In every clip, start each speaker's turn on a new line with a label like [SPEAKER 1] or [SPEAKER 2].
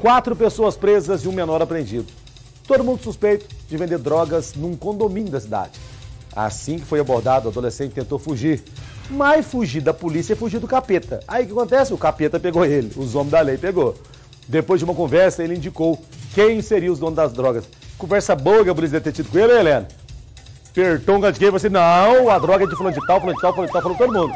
[SPEAKER 1] quatro pessoas presas e um menor apreendido. Todo mundo suspeito de vender drogas num condomínio da cidade. Assim que foi abordado, o adolescente tentou fugir. Mas fugir da polícia é fugir do capeta. Aí o que acontece? O capeta pegou ele, os homens da lei pegou. Depois de uma conversa, ele indicou quem seria os donos das drogas. Conversa boa que a polícia tido com ele, hein, Helena? Apertou um gatilho e você, não, a droga é de fulano de tal, fulano de tal, fulano de tal, falou todo mundo.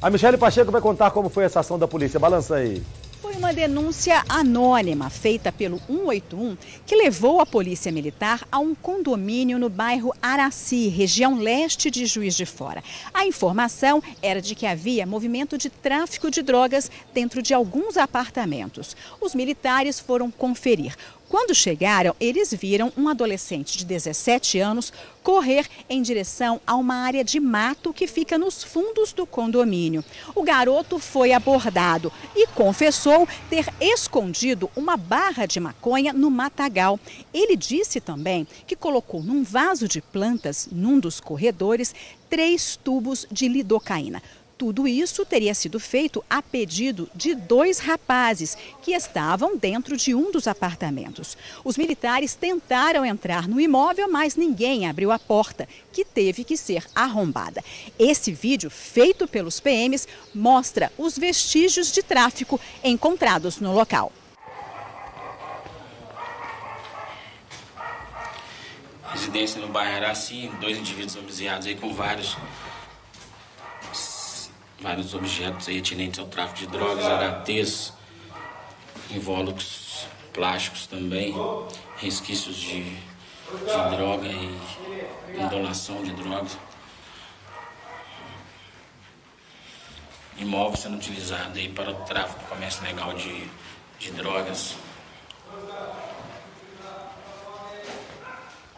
[SPEAKER 1] A Michelle Pacheco vai contar como foi essa ação da polícia. Balança aí.
[SPEAKER 2] Foi uma denúncia anônima feita pelo 181 que levou a Polícia Militar a um condomínio no bairro Araci, região leste de Juiz de Fora. A informação era de que havia movimento de tráfico de drogas dentro de alguns apartamentos. Os militares foram conferir. Quando chegaram, eles viram um adolescente de 17 anos correr em direção a uma área de mato que fica nos fundos do condomínio. O garoto foi abordado e confessou ter escondido uma barra de maconha no matagal. Ele disse também que colocou num vaso de plantas, num dos corredores, três tubos de lidocaína. Tudo isso teria sido feito a pedido de dois rapazes que estavam dentro de um dos apartamentos. Os militares tentaram entrar no imóvel, mas ninguém abriu a porta, que teve que ser arrombada. Esse vídeo, feito pelos PMs, mostra os vestígios de tráfico encontrados no local.
[SPEAKER 3] Residência no bairro Araci, dois indivíduos homiziados aí com vários vários objetos atinentes ao tráfico de drogas, HTs, invólucros plásticos também, resquícios de, de droga e indolação de drogas. Imóvel sendo utilizado aí para o tráfico, comércio legal de, de drogas.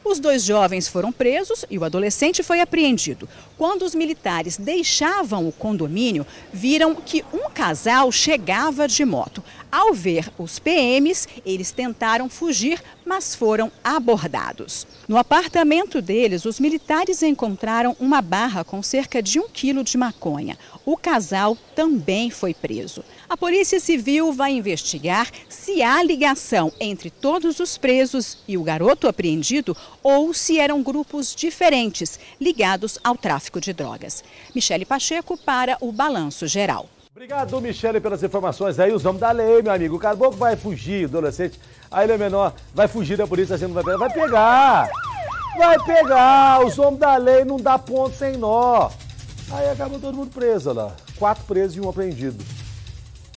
[SPEAKER 2] Os dois jovens foram presos e o adolescente foi apreendido. Quando os militares deixavam o condomínio, viram que um casal chegava de moto. Ao ver os PMs, eles tentaram fugir, mas foram abordados. No apartamento deles, os militares encontraram uma barra com cerca de um quilo de maconha. O casal também foi preso. A Polícia Civil vai investigar se há ligação entre todos os presos e o garoto apreendido ou se eram grupos diferentes ligados ao tráfico de drogas. Michele Pacheco para o Balanço Geral.
[SPEAKER 1] Obrigado, Michele, pelas informações aí. Os homens da lei, meu amigo. O caboclo vai fugir, adolescente. Aí ele é menor, vai fugir da polícia, não vai pegar. Vai pegar! Vai pegar! Os homens da lei não dá ponto sem nó. Aí acaba todo mundo preso lá. Quatro presos e um apreendido.